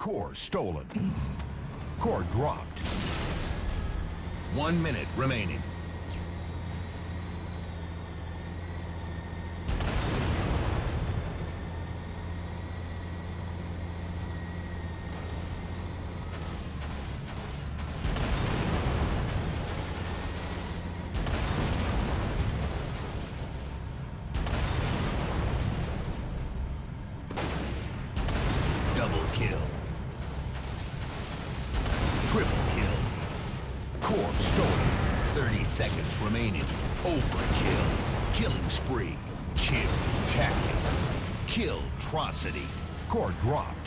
Core stolen. Core dropped. One minute remaining. Double kill. Triple kill. Core stolen. 30 seconds remaining. Overkill. Killing spree. Kill tactic. Kill atrocity. Core dropped.